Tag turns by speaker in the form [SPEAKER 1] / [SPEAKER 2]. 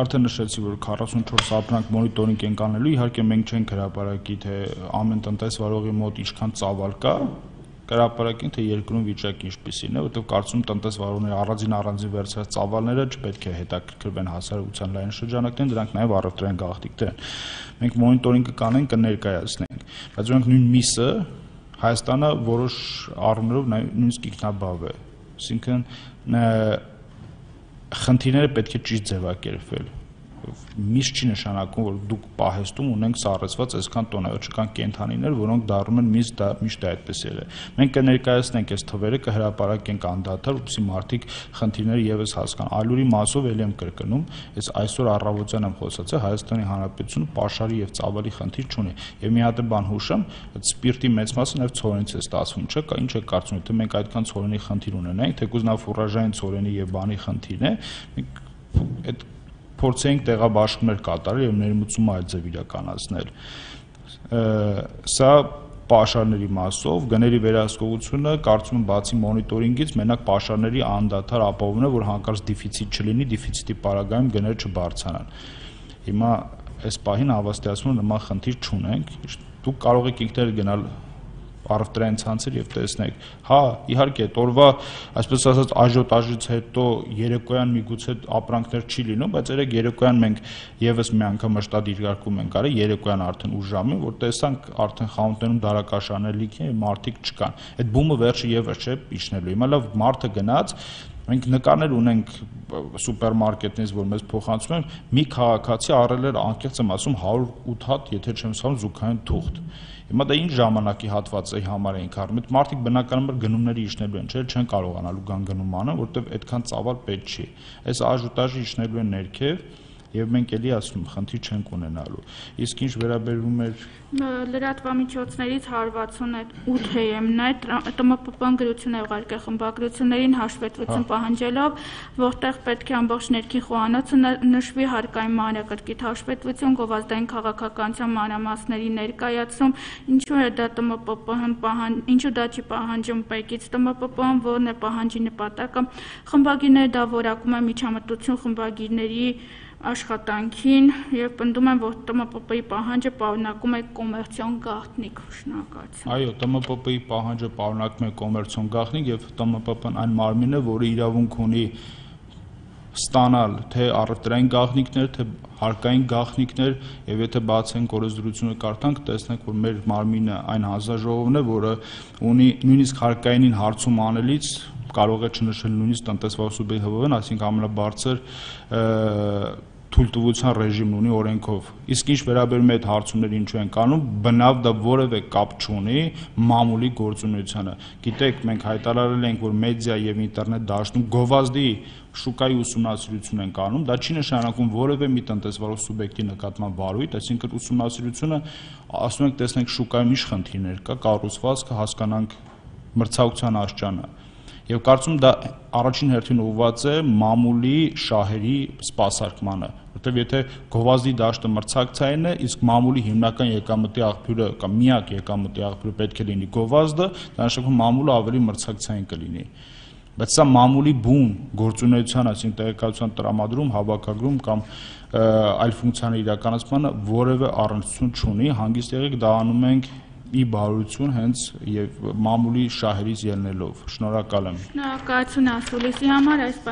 [SPEAKER 1] Արդեն նշեցի, որ 44 ապրանք մոնիտորինգ ենք անելու, իհարկե մենք չենք հրապարակի, թե ամեն տնտեսվարողի մոտ ինչքան ծավալ կա, կհրապարակենք, թե երկրում վիճակը ինչպիսին է, որովհետև կարծում տնտեսվարողների առանձին առանձին վերցրած ծավալները չպետք է հետաքրքրվեն հասարակության լայն շրջանակներն, դրանք նաև առևտրային գաղտնիքներ են։ Մենք մոնիտորինգը կանենք, կներկայացնենք, բայց օրինակ նույն միսը Հայաստանը որոշ առումներով նույնիսկ ինքնաբավ է։ Այսինքն խնդիրները պետք է ճիշտ ձևակերպվել միշտ չի նշանակում, որ դուք պահեստում ունենք սառեցված այսքան տոննա, չկան կենթանիներ, որոնք դառնում են միշտ դա միշտ այդպես եղել։ Մենք կներկայացնենք այս թվերը, կհրապարակենք անդադար, որպեսզի մարդիկ խնդիրները եւս հասկանան։ Այլուրի մասով ելի եմ կրկնում, այս այսօր առավոտյան եմ խոսացել Հայաստանի Հանրապետությունը պաշարի եւ ծավալի խնդիր չունի։ Եվ մի հատ բան հուշեմ, սպիրտի մեծ մասը նաեւ ցորենից է ստացվում, չէ՞, կա ինչ է կարծում, թե մենք այդքան ցորենի խնդիր ունենայինք, թեկուզ նա ֆուրաժային ցորենի եւ բանի խնդիրն է։ Մենք այդ փորձենք տեղաբաշխումներ կատարել եւ ներմուծումը այդ ձև իրականացնել։ Սա պաշարների մասով գների վերահսկողությունը կարծում եմ բացի մոնիտորինգից մենակ պաշարների անդադար ապահովումն է, որ հանկարծ դեֆիցիտ չլինի, դեֆիցիտի պարագայում գները չբարձրանան։ Հիմա այս պահին հավաստիացնում նման խնդիր չունենք։ Դուք կարող եք ինքներդ գնալ առևտրային ցանցեր եւ տեսնեք։ Հա, իհարկե, տորվա, այսպես ասած, աժոտաժից հետո երեկոյան միգուցե ապրանքներ չի լինում, բայց երեք երեկոյան մենք եւս մի անգամ մշտად իրգարկում ենք արել, երեկոյան արդեն ուշ ժամին, որ տեսանք արդեն խանութներում դարակաշարներ լիք են, մարդիկ չկան։ Այդ բումը վերջը եւս չէ իջնելու։ Հիմա լավ մարդը գնաց, մենք նկարներ ունենք սուպերմարկետներից, որ մեզ փոխանցում են, մի քաղաքացի առել էր անկեղծ եմ ասում 108 հատ, եթե չեմ սխալվում, զուգահեռ թուղթ։ Հիմա դա ինչ ժամանակի հատվածի համար էինք առնում։ Այդ մարդիկ բնականաբար գնումների իջնելու են, չէ՞, չեն կարողանալու կան գնում անը, որովհետև այդքան ծավալ պետք չի։ Այս աժուտաժը իջնելու են ներքև եւ մենք էլի ասում խնդիր չենք ունենալու։ Իսկ ինչ վերաբերվում է
[SPEAKER 2] լրատվամիջոցներից 168 ՀՄ-ն է ՏՄՊՊ-ն գրություն է ուղարկել խմբագրություններին հաշվետվություն պահանջելով, որտեղ պետք է ամբողջ ներքին խոհանոցը նշվի հարկային մանրակրկիտ հաշվետվություն, գովազդային քաղաքականության մանրամասների ներկայացում, ինչու է դա ՏՄՊՊ-ն պահան, ինչու դա չի պահանջում ՊԵԿ-ից ՏՄՊՊ-ն, որն է պահանջի նպատակը։ Խմբագիրները դա որակում է միջամտություն խմբագիրների աշխատանքին եւ պնդում են, որ ՏՄՊՊ-ի պահանջը պարունակում է կոմերցիոն գաղտնիք։ Շնորհակալություն։
[SPEAKER 1] Այո, ՏՄՊՊ-ի պահանջը պարունակում է կոմերցիոն գաղտնիք եւ ՏՄՊՊ-ն այն մարմինն է, որը իրավունք ունի ստանալ թե առևտրային գաղտնիքներ, թե հարկային գաղտնիքներ եւ եթե բացենք օրենսդրությունը կարդանք, տեսնենք, որ մեր մարմինը այն հանձնաժողովն է, որը ունի նույնիսկ հարկայինին հարցում անելից կարող է չնշել նույնիսկ տնտեսվար սուբյեկտ ՀՎ-ն, այսինքն ամենաբարձր թույլտվության ռեժիմն ունի օրենքով։ Իսկ ինչ վերաբերում է այդ հարցումները ինչու են կանում, բնավ դա որևէ կապ չունի մամուլի գործունեությանը։ Գիտեք, մենք հայտարարել ենք, որ մեդիա եւ ինտերնետ դաշտում գովազդի շուկայի ուսումնասիրություն են կանում, դա չի նշանակում որևէ մի տնտեսվարող սուբյեկտի նկատմամբ վարույթ, այսինքն ուսումնասիրությունը ասում ենք տեսնենք շուկայում ինչ խնդիրներ կա, կառուցվածքը հասկանանք մրցակցության աշճանը եւ կարծում դա առաջին հերթին ուղված է մամուլի շահերի սպասարկմանը որտեվ եթե գովազդի դաշտը մրցակցային է իսկ մամուլի հիմնական եկամտի աղբյուրը կամ միակ եկամտի աղբյուրը պետք է լինի գովազդը դա նշանակում մամուլը ավելի մրցակցային կլինի բայց սա մամուլի բուն գործունեության, այսինքն տեղեկատվության տրամադրում, հավաքագրում կամ այլ ֆունկցիաների իրականացմանը որևէ առնչություն չունի, հանգիստ եղեք դա անում ենք ի բարություն հենց եւ մամուլի շահերից ելնելով։ Շնորհակալ եմ։
[SPEAKER 2] Շնորհակալություն ասուլիսի համար այս